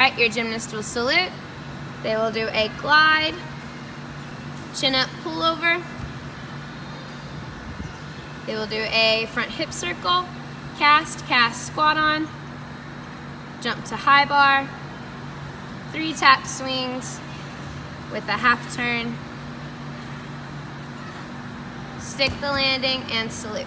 right, your gymnast will salute. They will do a glide, chin up pull over. They will do a front hip circle, cast, cast, squat on, jump to high bar, three tap swings with a half turn, stick the landing and salute.